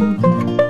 Música